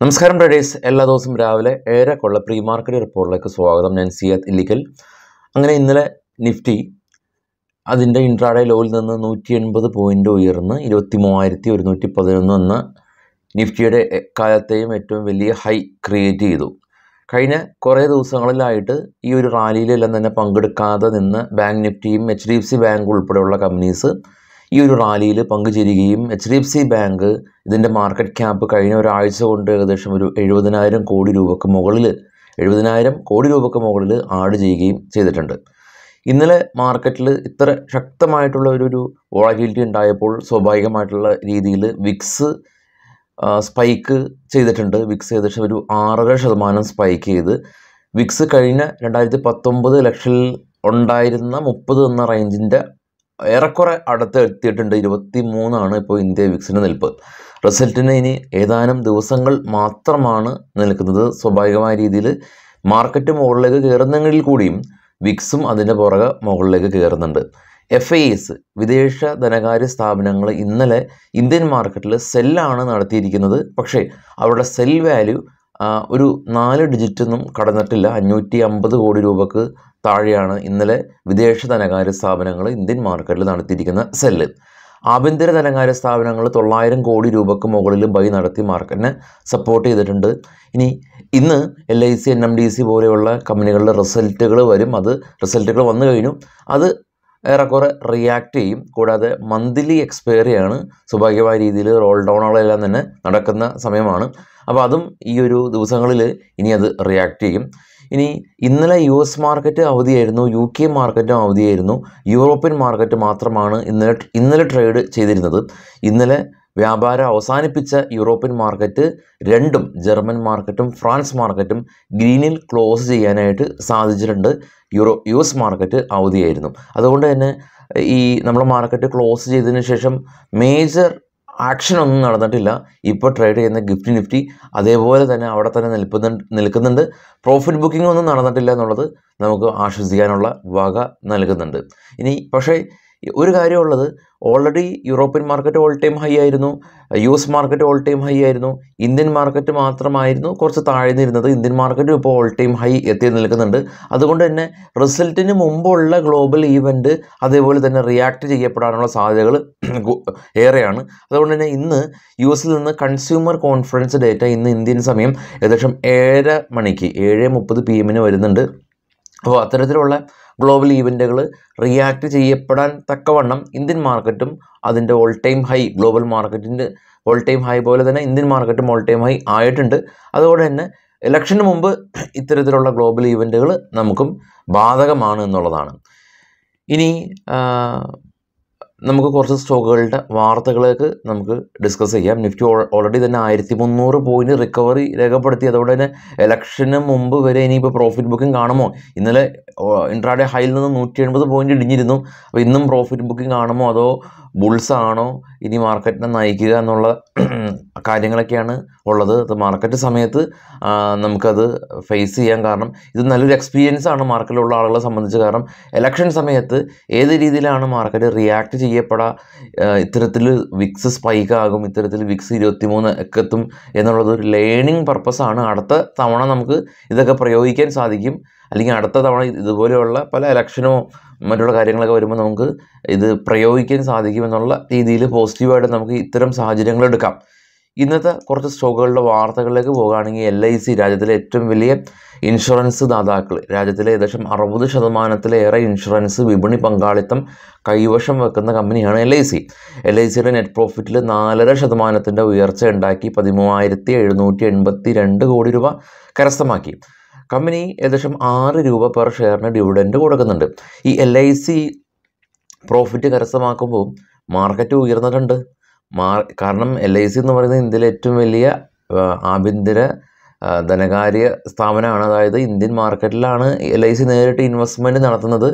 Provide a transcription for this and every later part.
നമസ്കാരം ട്രേഡേഴ്സ്. എല്ലാ ദിവസവും രാവിലെ ഏറെ കൊള്ള പ്രീ മാർക്കറ്റ് റിപ്പോർട്ടിലേക്ക് സ്വാഗതം. ഞാൻ സിയാത്ത് ഇല്ലിക്കൽ. അങ്ങനെ ഇന്നലെ നിഫ്റ്റി അതിന്റെ ഇൻട്രാഡേ ലോയിൽ നിന്ന് നൂറ്റി എൺപത് പോയിന്റ് ഉയർന്ന് ഇരുപത്തി മൂവായിരത്തി ഒരുന്നൂറ്റി പതിനൊന്ന് എന്ന നിഫ്റ്റിയുടെ കാലത്തെയും ഏറ്റവും വലിയ ഹൈ ക്രിയേറ്റ് ചെയ്തു. കഴിഞ്ഞ കുറേ ദിവസങ്ങളിലായിട്ട് ഈ ഒരു റാലിയിലെല്ലാം തന്നെ പങ്കെടുക്കാതെ നിന്ന് bank നിഫ്റ്റിയും H D F C bank ഉൾപ്പെടെയുള്ള കമ്പനീസ് ഈ ഒരു റാലിയിൽ പങ്കുചേരുകയും H D F C bank ഇതിന്റെ മാർക്കറ്റ് ക്യാപ്പ് കഴിഞ്ഞ ഒരാഴ്ച കൊണ്ട് ഏകദേശം ഒരു എഴുപതിനായിരം കോടി രൂപയ്ക്ക് മുകളിൽ എഴുപതിനായിരം കോടി രൂപയ്ക്ക് മുകളിൽ ആഡ് ചെയ്യുകയും ചെയ്തിട്ടുണ്ട്. ഇന്നലെ മാർക്കറ്റിൽ ഇത്ര ശക്തമായിട്ടുള്ള ഒരു വോളറ്റിലിറ്റി ഉണ്ടായപ്പോൾ സ്വാഭാവികമായിട്ടുള്ള രീതിയിൽ വിക്സ് സ്പൈക്ക് ചെയ്തിട്ടുണ്ട്. വിക്സ് ഏകദേശം ഒരു ആറര ശതമാനം സ്പൈക്ക് ചെയ്ത് വിക്സ് കഴിഞ്ഞ രണ്ടായിരത്തി പത്തൊമ്പത് ലക്ഷത്തിൽ ഉണ്ടായിരുന്ന മുപ്പത് എന്ന റേഞ്ചിന്റെ ഏറെക്കുറെ അടുത്ത് എത്തിയിട്ടുണ്ട്. ഇരുപത്തി മൂന്നാണ് ഇപ്പോൾ ഇന്ത്യ വിക്സിന്റെ നിൽപ്പ്. റിസൾട്ടിന് ഇനി ഏതാനും ദിവസങ്ങൾ മാത്രമാണ് നിൽക്കുന്നത്. സ്വാഭാവികമായ രീതിയിൽ മാർക്കറ്റ് മുകളിലേക്ക് കയറുന്നെങ്കിൽ കൂടിയും വിക്സും അതിന്റെ പുറകെ മുകളിലേക്ക് കയറുന്നുണ്ട്. എഫ് ഐ എസ് വിദേശ ധനകാര്യ സ്ഥാപനങ്ങൾ ഇന്നലെ ഇന്ത്യൻ മാർക്കറ്റിൽ സെല്ലാണ് നടത്തിയിരിക്കുന്നത്. പക്ഷേ അവരുടെ സെൽ വാല്യൂ ഒരു നാല് ഡിജിറ്റൊന്നും കടന്നിട്ടില്ല. അഞ്ഞൂറ്റി അമ്പത് കോടി രൂപക്ക് താഴെയാണ് ഇന്നലെ വിദേശ ധനകാര്യ സ്ഥാപനങ്ങൾ ഇന്ത്യൻ മാർക്കറ്റിൽ നടത്തിയിരിക്കുന്ന സെല്ല്. ആഭ്യന്തര ധനകാര്യ സ്ഥാപനങ്ങൾ തൊള്ളായിരം കോടി രൂപക്ക് മുകളിൽ ബൈ നടത്തി മാർക്കറ്റിനെ സപ്പോർട്ട് ചെയ്തിട്ടുണ്ട്. ഇനി ഇന്ന് L I C N M D C പോലെയുള്ള കമ്പനികളുടെ റിസൾട്ടുകൾ വരും. അത് റിസൾട്ടുകൾ വന്നു കഴിഞ്ഞു. അത് ഏറെക്കുറെ റിയാക്ട് ചെയ്യും. കൂടാതെ മന്ത്ലി എക്സ്പയറിയാണ് സ്വാഭാവികമായ രീതിയിൽ റോൾ ഡൗണുകളെല്ലാം തന്നെ നടക്കുന്ന സമയമാണ്. അപ്പോൾ അതും ഈ ഒരു ദിവസങ്ങളിൽ ഇനി അത് റിയാക്ട് ചെയ്യും. ഇനി ഇന്നലെ യു എസ് മാർക്കറ്റ് അവധിയായിരുന്നു യു കെ മാർക്കറ്റും അവധിയായിരുന്നു. യൂറോപ്യൻ മാർക്കറ്റ് മാത്രമാണ് ഇന്നലെ ഇന്നലെ ട്രേഡ് ചെയ്തിരുന്നത്. ഇന്നലെ വ്യാപാരം അവസാനിപ്പിച്ച യൂറോപ്യൻ മാർക്കറ്റ് രണ്ടും ജർമ്മൻ മാർക്കറ്റും ഫ്രാൻസ് മാർക്കറ്റും ഗ്രീനിൽ ക്ലോസ് ചെയ്യാനായിട്ട് സാധിച്ചിട്ടുണ്ട്. യൂറോ യു എസ് മാർക്കറ്റ് അവധിയായിരുന്നു. അതുകൊണ്ട് തന്നെ ഈ നമ്മുടെ മാർക്കറ്റ് ക്ലോസ് ചെയ്തതിന് ശേഷം മേജർ ആക്ഷൻ ഒന്നും നടന്നിട്ടില്ല. ഇപ്പോൾ ട്രേഡ് ചെയ്യുന്ന ഗിഫ്റ്റ് നിഫ്റ്റി അതേപോലെ തന്നെ അവിടെ തന്നെ നിൽക്കുന്നുണ്ട് നിൽക്കുന്നുണ്ട്. പ്രോഫിറ്റ് ബുക്കിംഗ് ഒന്നും നടന്നിട്ടില്ല എന്നുള്ളത് നമുക്ക് ആശ്വസിക്കാനുള്ള വക നൽകുന്നുണ്ട്. ഇനി പക്ഷേ ഒരു കാര്യമുള്ളത് already European market all time high ആയിരുന്നു U S market all time high ആയിരുന്നു ഇന്ത്യൻ മാർക്കറ്റ് മാത്രമായിരുന്നു കുറച്ച് താഴ്ന്നിരുന്നത്. ഇന്ത്യൻ മാർക്കറ്റും ഇപ്പോൾ ഓൾ ടൈം ഹൈ എത്തി നിൽക്കുന്നുണ്ട്. അതുകൊണ്ട് തന്നെ റിസൾട്ടിന് മുമ്പുള്ള ഗ്ലോബൽ ഈവന്റ് അതേപോലെ തന്നെ റിയാക്ട് ചെയ്യപ്പെടാനുള്ള സാധ്യതകൾ ഏറെയാണ്. അതുകൊണ്ട് തന്നെ ഇന്ന് യു എസിൽ നിന്ന് കൺസ്യൂമർ കോൺഫിഡൻസ് ഡേറ്റ ഇന്ന് ഇന്ത്യൻ സമയം ഏകദേശം ഏഴര മണിക്ക് ഏഴ് മുപ്പത് പി എമ്മിന് വരുന്നുണ്ട്. അപ്പോൾ അത്തരത്തിലുള്ള ഗ്ലോബൽ ഈവന്റുകൾ റിയാക്ട് ചെയ്യപ്പെടാൻ തക്കവണ്ണം ഇന്ത്യൻ മാർക്കറ്റും അതിന്റെ ഓൾ ടൈം ഹൈ ഗ്ലോബൽ മാർക്കറ്റിന്റെ ഓൾ ടൈം ഹൈ പോലെ തന്നെ ഇന്ത്യൻ മാർക്കറ്റും ഓൾ ടൈം ഹൈ ആയിട്ടുണ്ട്. അതുകൊണ്ട് തന്നെ ഇലക്ഷന് മുമ്പ് ഇത്തരത്തിലുള്ള ഗ്ലോബൽ ഈവന്റുകൾ നമുക്കും ബാധകമാണ് എന്നുള്ളതാണ്. ഇനി നമുക്ക് കുറച്ച് സ്റ്റോക്കുകളുടെ വാർത്തകളൊക്കെ നമുക്ക് ഡിസ്കസ് ചെയ്യാം. നിഫ്റ്റി ഓൾറെഡി തന്നെ ആയിരത്തി മുന്നൂറ് പോയിന്റ് റിക്കവറി രേഖപ്പെടുത്തി. അതുകൊണ്ട് തന്നെ ഇലക്ഷന് മുമ്പ് വരെ ഇനിയിപ്പോൾ പ്രോഫിറ്റ് ബുക്കിംഗ് കാണുമോ? ഇന്നലെ ഇൻട്രാഡേ ഹൈയിൽ നിന്ന് നൂറ്റി എൺപത് ഇടിഞ്ഞിരുന്നു. അപ്പോൾ ഇന്നും പ്രോഫിറ്റ് ബുക്കിംഗ് കാണുമോ? അതോ ബുൾസ് ആണോ ഇനി മാർക്കറ്റിനെ നയിക്കുക എന്നുള്ള കാര്യങ്ങളൊക്കെയാണ് ഉള്ളത്. അത് മാർക്കറ്റ് സമയത്ത് നമുക്കത് ഫേസ് ചെയ്യാൻ കാരണം ഇത് നല്ലൊരു എക്സ്പീരിയൻസ് ആണ് മാർക്കറ്റിലുള്ള ആളുകളെ സംബന്ധിച്ച് കാരണം എലക്ഷൻ സമയത്ത് ഏത് രീതിയിലാണ് മാർക്കറ്റ് റിയാക്ട് ചെയ്യപ്പെടാ ഇത്തരത്തിൽ വിക്സ് സ്പൈക്ക് ആകും ഇത്തരത്തിൽ വിക്സ് ഇരുപത്തിമൂന്ന് ഒക്കെ എത്തും എന്നുള്ളത് ഒരു ലേണിംഗ് പർപ്പസാണ് അടുത്ത തവണ നമുക്ക് ഇതൊക്കെ പ്രയോഗിക്കാൻ സാധിക്കും. അല്ലെങ്കിൽ അടുത്ത തവണ ഇതുപോലെയുള്ള പല ഇലക്ഷനോ മറ്റുള്ള കാര്യങ്ങളൊക്കെ വരുമ്പോൾ നമുക്ക് ഇത് പ്രയോഗിക്കാൻ സാധിക്കുമെന്നുള്ള രീതിയിൽ പോസിറ്റീവായിട്ട് നമുക്ക് ഇത്തരം സാഹചര്യങ്ങൾ എടുക്കാം. ഇന്നത്തെ കുറച്ച് സ്റ്റോക്കുകളുടെ വാർത്തകളിലേക്ക് പോകുകയാണെങ്കിൽ എൽ ഐ സി രാജ്യത്തിലെ ഏറ്റവും വലിയ ഇൻഷുറൻസ് ദാതാക്കൾ രാജ്യത്തിലെ ഏകദേശം അറുപത് ശതമാനത്തിലേറെ ഇൻഷുറൻസ് വിപണി പങ്കാളിത്തം കൈവശം വെക്കുന്ന കമ്പനിയാണ് L I C L I സിയുടെ നെറ്റ് പ്രോഫിറ്റിൽ നാലര ശതമാനത്തിന്റെ ഉയർച്ച ഉണ്ടാക്കി പതിമൂവായിരത്തി എഴുന്നൂറ്റി എൺപത്തി രണ്ട് കോടി രൂപ കരസ്ഥമാക്കി. കമ്പനി ഏകദേശം ആറ് രൂപ പെർ ഷെയറിന് ഡിവിഡൻഡ് കൊടുക്കുന്നുണ്ട്. ഈ എൽ ഐ സി പ്രോഫിറ്റ് കരസ്ഥമാക്കുമ്പോൾ മാർക്കറ്റ് ഉയർന്നിട്ടുണ്ട്. മാർ കാരണം എൽ ഐ സി എന്ന് പറയുന്നത് ഇന്ത്യയിലെ ഏറ്റവും വലിയ ആഭ്യന്തര ധനകാര്യ സ്ഥാപനമാണ്. അതായത് ഇന്ത്യൻ മാർക്കറ്റിലാണ് എൽ ഐ സി നേരിട്ട് ഇൻവെസ്റ്റ്മെന്റ് നടത്തുന്നത്.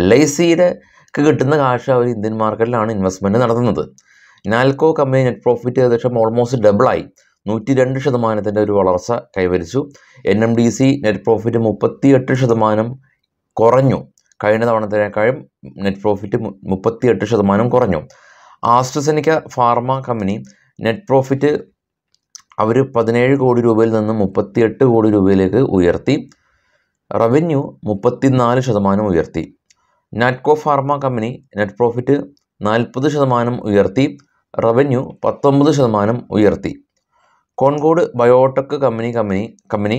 എൽ ഐ സിയുടെ കിട്ടുന്ന കാശ് അവർ ഇന്ത്യൻ മാർക്കറ്റിലാണ് ഇൻവെസ്റ്റ്മെന്റ് നടത്തുന്നത്. നാൽക്കോ കമ്പനി നെറ്റ് പ്രോഫിറ്റ് ഏകദേശം ഓൾമോസ്റ്റ് ഡബിളായി നൂറ്റി രണ്ട് ശതമാനത്തിന്റെ ഒരു വളർച്ച കൈവരിച്ചു. N M D C net profit മുപ്പത്തിയെട്ട് ശതമാനം കുറഞ്ഞു. കഴിഞ്ഞ തവണത്തിനേക്കാളും നെറ്റ് പ്രോഫിറ്റ് മുപ്പത്തിയെട്ട് ശതമാനം കുറഞ്ഞു. AstraZeneca pharma company net profit അവർ പതിനേഴ് കോടി രൂപയിൽ നിന്ന് മുപ്പത്തിയെട്ട് കോടി രൂപയിലേക്ക് ഉയർത്തി. റവന്യൂ മുപ്പത്തിനാല് ശതമാനം ഉയർത്തി. Natco pharma company net profit നാൽപ്പത് ശതമാനം ഉയർത്തി. റവന്യൂ പത്തൊമ്പത് ശതമാനം ഉയർത്തി. Concord biotech company company company.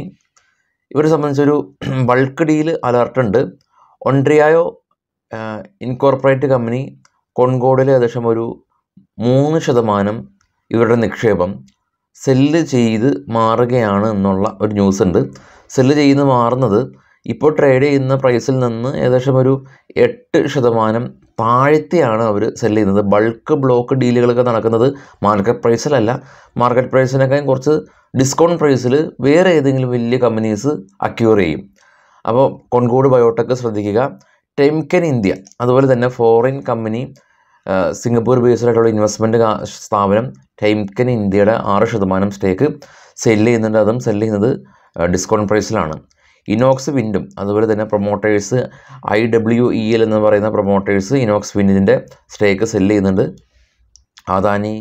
ഇവരെ സംബന്ധിച്ചൊരു ബൾക്ക് ഡീൽ അലർട്ടുണ്ട് ഒൺട്രിയായോ ഇൻകോർപ്പറേറ്റ് കമ്പനി കോൺകോഡിൽ ഏകദേശം ഒരു മൂന്ന് ശതമാനം ഇവരുടെ നിക്ഷേപം സെല്ല് ചെയ്ത് മാറുകയാണ് എന്നുള്ള ഒരു ന്യൂസ് ഉണ്ട്. സെല്ല് ചെയ്ത് മാറുന്നത് ഇപ്പോൾ ട്രേഡ് ചെയ്യുന്ന പ്രൈസിൽ നിന്ന് ഏകദേശം ഒരു എട്ട് ശതമാനം താഴ്ത്തിയാണ് അവർ സെല്ല് ചെയ്യുന്നത്. ബൾക്ക് ബ്ലോക്ക് ഡീലുകളൊക്കെ നടക്കുന്നത് മാർക്കറ്റ് പ്രൈസിലല്ല മാർക്കറ്റ് പ്രൈസിനേക്കാൾ കുറച്ച് ഡിസ്കൗണ്ട് പ്രൈസിൽ വേറെ ഏതെങ്കിലും വലിയ കമ്പനീസ് അക്യൂർ ചെയ്യും. അപ്പോൾ കൊൺകോട് ബയോടെക് ശ്രദ്ധിക്കുക. ടെംകൻ ഇന്ത്യ അതുപോലെ തന്നെ ഫോറിൻ കമ്പനി സിംഗപ്പൂർ ബേസ്ഡ് ആയിട്ടുള്ള ഇൻവെസ്റ്റ്മെന്റ് സ്ഥാപനം ടൈംകൻ ഇന്ത്യയുടെ ആറ് ശതമാനം സ്റ്റേക്ക് സെല്ല് ചെയ്യുന്നുണ്ട്. അതും സെല്ല് ചെയ്യുന്നത് ഡിസ്കൗണ്ട് പ്രൈസിലാണ് ഇനോക്സ് വിൻഡും അതുപോലെ തന്നെ promoters I W E L എന്ന് പറയുന്ന പ്രൊമോട്ടേഴ്സ് ഇനോക്സ് വിൻഡിന്റെ സ്റ്റേക്ക് സെല്ല് ചെയ്യുന്നുണ്ട്. അദാനി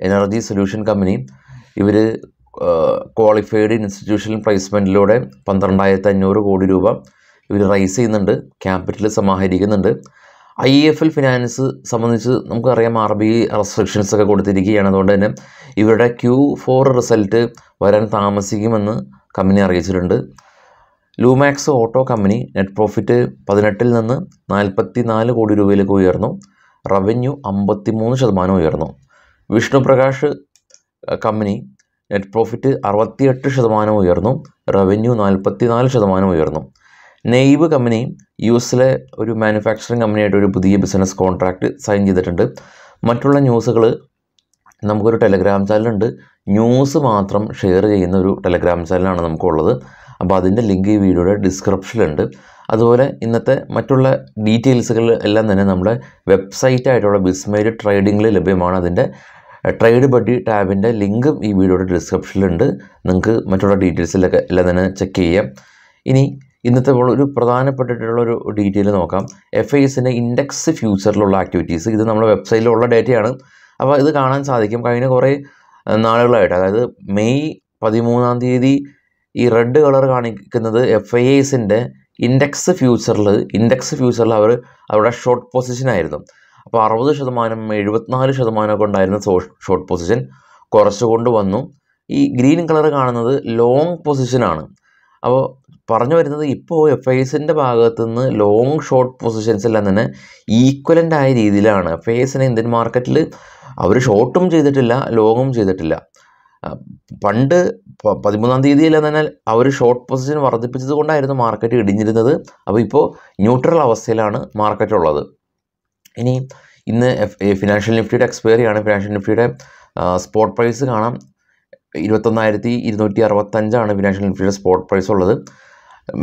എനർജി സൊല്യൂഷൻ കമ്പനി ഇവർ ക്വാളിഫൈഡ് ഇൻസ്റ്റിറ്റ്യൂഷണൽ പ്ലേസ്മെന്റിലൂടെ പന്ത്രണ്ടായിരത്തി അഞ്ഞൂറ് കോടി രൂപ ഇവർ റൈസ് ചെയ്യുന്നുണ്ട് ക്യാപിറ്റൽ സമാഹരിക്കുന്നുണ്ട്. ഐ എഫ് എൽ ഫിനാൻസ് സംബന്ധിച്ച് നമുക്കറിയാം ആർ ബി റെസ്ട്രിക്ഷൻസ് ഒക്കെ കൊടുത്തിരിക്കുകയാണ്. അതുകൊണ്ട് തന്നെ ഇവരുടെ ക്യൂ ഫോർ റിസൾട്ട് വരാൻ താമസിക്കുമെന്ന് കമ്പനി അറിയിച്ചിട്ടുണ്ട്. Lumax auto company net profit പതിനെട്ടിൽ നിന്ന് നാൽപ്പത്തി നാല് കോടി രൂപയിലേക്ക് ഉയർന്നു. റവന്യൂ അമ്പത്തി മൂന്ന് ശതമാനം ഉയർന്നു. വിഷ്ണുപ്രകാശ് കമ്പനി നെറ്റ് പ്രോഫിറ്റ് അറുപത്തിയെട്ട് ശതമാനം ഉയർന്നു. റവന്യൂ നാൽപ്പത്തി നാല് ശതമാനം ഉയർന്നു. നെയ്വ് കമ്പനി യു എസിലെ ഒരു മാനുഫാക്ചറിങ് കമ്പനിയായിട്ട് ഒരു പുതിയ ബിസിനസ് കോൺട്രാക്റ്റ് സൈൻ ചെയ്തിട്ടുണ്ട്. മറ്റുള്ള ന്യൂസുകൾ നമുക്കൊരു ടെലഗ്രാം ചാനലുണ്ട് ന്യൂസ് മാത്രം ഷെയർ ചെയ്യുന്ന ഒരു ടെലഗ്രാം ചാനലാണ് നമുക്കുള്ളത്. അപ്പോൾ അതിന്റെ ലിങ്ക് ഈ വീഡിയോയുടെ ഡിസ്ക്രിപ്ഷനിലുണ്ട്. അതുപോലെ ഇന്നത്തെ മറ്റുള്ള ഡീറ്റെയിൽസുകൾ എല്ലാം തന്നെ നമ്മുടെ വെബ്സൈറ്റ് ആയിട്ടുള്ള ബിസ്മൈൽ ട്രേഡിങ്ങിൽ ലഭ്യമാണ്. അതിന്റെ ട്രേഡ് ബഡി ടാബിന്റെ ലിങ്കും ഈ വീഡിയോയുടെ ഡിസ്ക്രിപ്ഷനിലുണ്ട്. നിങ്ങൾക്ക് മറ്റുള്ള ഡീറ്റെയിൽസിലൊക്കെ എല്ലാം തന്നെ ചെക്ക് ചെയ്യാം. ഇനി ഇന്നത്തെ ഒരു പ്രധാനപ്പെട്ടിട്ടുള്ള ഒരു ഡീറ്റെയിൽ നോക്കാം. എഫ് ഐ എസിന്റെ ഇൻഡെക്സ് ഫ്യൂച്ചറിലുള്ള ആക്ടിവിറ്റീസ്. ഇത് നമ്മുടെ വെബ്സൈറ്റിലുള്ള ഡേറ്റയാണ്. അപ്പോൾ ഇത് കാണാൻ സാധിക്കും. കഴിഞ്ഞ കുറേ നാളുകളായിട്ട്. അതായത് മെയ് പതിമൂന്നാം തീയതി ഈ റെഡ് കളർ കാണിക്കുന്നത് എഫ് ഐ എസിന്റെ ഇൻഡെക്സ് ഫ്യൂച്ചറിൽ ഇൻഡെക്സ് ഫ്യൂച്ചറിൽ അവർ അവരുടെ ഷോർട്ട് പൊസിഷൻ ആയിരുന്നു. അപ്പോൾ അറുപത് ശതമാനം എഴുപത്തിനാല് ശതമാനമൊക്കെ ഉണ്ടായിരുന്ന ഷോർട്ട് പൊസിഷൻ കുറച്ചുകൊണ്ട് വന്നു. ഈ ഗ്രീൻ കളർ കാണുന്നത് ലോങ് പൊസിഷനാണ് അപ്പോൾ പറഞ്ഞു വരുന്നത് ഇപ്പോൾ എഫ് ഐ എസിന്റെ ഭാഗത്തു നിന്ന് ലോങ് ഷോർട്ട് പൊസിഷൻസ് എല്ലാം തന്നെ ഈക്വലന്റ് ആയ രീതിയിലാണ്. എഫ് ഐ എസിന് ഇന്ത്യൻ മാർക്കറ്റിൽ അവർ ഷോർട്ടും ചെയ്തിട്ടില്ല ലോങ്ങും ചെയ്തിട്ടില്ല. പണ്ട് പതിമൂന്നാം തീയതിയിൽ തന്നെ അവർ ഷോർട്ട് പൊസിഷൻ വർദ്ധിപ്പിച്ചത് കൊണ്ടായിരുന്നു മാർക്കറ്റ് ഇടിഞ്ഞിരുന്നത്. അപ്പോൾ ഇപ്പോൾ ന്യൂട്രൽ അവസ്ഥയിലാണ് മാർക്കറ്റ് ഉള്ളത്. ഇനി ഇന്ന് ഫിനാൻഷ്യൽ നിഫ്റ്റിയുടെ എക്സ്പയറി ആണ്. ഫിനാൻഷ്യൽ നിഫ്റ്റിയുടെ സ്പോട്ട് പ്രൈസ് കാണാം. ഇരുപത്തൊന്നായിരത്തി ഇരുന്നൂറ്റി അറുപത്തഞ്ചാണ് ഫിനാൻഷ്യൽ നിഫ്റ്റിയുടെ സ്പോട്ട് പ്രൈസ് ഉള്ളത്.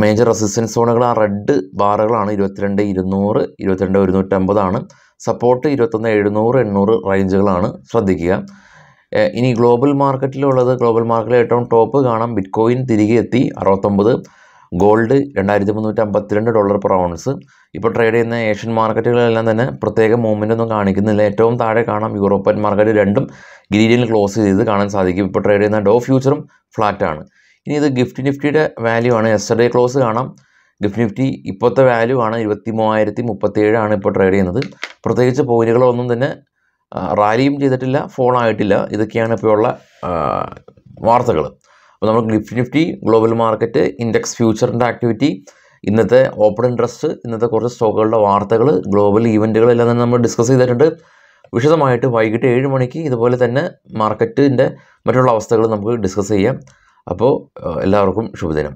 മേജർ റെസിസ്റ്റൻസ് സോണുകൾ ആ റെഡ് ബാറുകളാണ് ഇരുപത്തിരണ്ട് ഇരുന്നൂറ് ഇരുപത്തിരണ്ട് ഒരുന്നൂറ്റമ്പതാണ്. സപ്പോർട്ട് ഇരുപത്തൊന്ന് എഴുന്നൂറ് എണ്ണൂറ് റേഞ്ചുകളാണ് ശ്രദ്ധിക്കുക. ഇനി ഗ്ലോബൽ മാർക്കറ്റിലുള്ളത് ഗ്ലോബൽ മാർക്കറ്റിൽ ഏറ്റവും ടോപ്പ് കാണാം. ബിറ്റ് കോയിൻ തിരികെ എത്തി അറുപത്തൊമ്പത്. ഗോൾഡ് രണ്ടായിരത്തി മുന്നൂറ്റി അമ്പത്തിരണ്ട് ഡോളർ പെർ ഔൺസ്. ഇപ്പോൾ ട്രേഡ് ചെയ്യുന്ന ഏഷ്യൻ മാർക്കറ്റുകളെല്ലാം തന്നെ പ്രത്യേക മൂവ്മെന്റ് ഒന്നും കാണിക്കുന്നില്ല. ഏറ്റവും താഴെ കാണാം യൂറോപ്യൻ മാർക്കറ്റ് രണ്ടും. ഗ്രീനിൽ ക്ലോസ് ചെയ്ത് കാണാൻ സാധിക്കും. ഇപ്പോൾ ട്രേഡ് ചെയ്യുന്ന ഡോ ഫ്യൂച്ചറും ഫ്ലാറ്റ് ആണ്. ഇനി ഇത് ഗിഫ്റ്റ് നിഫ്റ്റിയുടെ വാല്യൂ ആണ്. എസ്റ്റർഡേ ക്ലോസ് കാണാം. ഗിഫ്റ്റ് നിഫ്റ്റി ഇപ്പോഴത്തെ വാല്യൂ ആണ് ഇരുപത്തി മൂവായിരത്തി മുപ്പത്തേഴാണ് ഇപ്പോൾ ട്രേഡ് ചെയ്യുന്നത്. പ്രത്യേകിച്ച് പോയിന്റുകളൊന്നും തന്നെ റാലിയും ചെയ്തിട്ടില്ല ഫോൺ ആയിട്ടില്ല. ഇതൊക്കെയാണ് ഇപ്പോഴുള്ള വാർത്തകൾ അപ്പോൾ നമ്മൾ Nifty Nifty global market index ഫ്യൂച്ചറിന്റെ activity ഇന്നത്തെ ഓപ്പൺ ഇൻട്രസ്റ്റ് ഇന്നത്തെ കുറച്ച് സ്റ്റോക്കുകളുടെ വാർത്തകൾ ഗ്ലോബൽ ഈവന്റുകളെല്ലാം തന്നെ നമ്മൾ ഡിസ്കസ് ചെയ്തിട്ടുണ്ട്. വിശദമായിട്ട് വൈകിട്ട് ഏഴ് മണിക്ക് ഇതുപോലെ തന്നെ മാർക്കറ്റിന്റെ മറ്റുള്ള അവസ്ഥകൾ നമുക്ക് ഡിസ്കസ് ചെയ്യാം. അപ്പോൾ എല്ലാവർക്കും ശുഭദിനം.